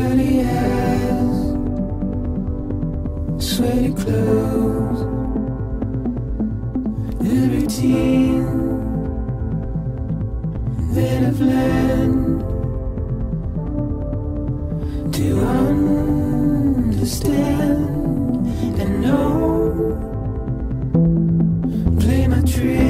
dirty eyes, sweaty clothes, the routine that I've learned to understand and know. Play my trick.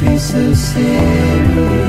be so serious.